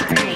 Hey.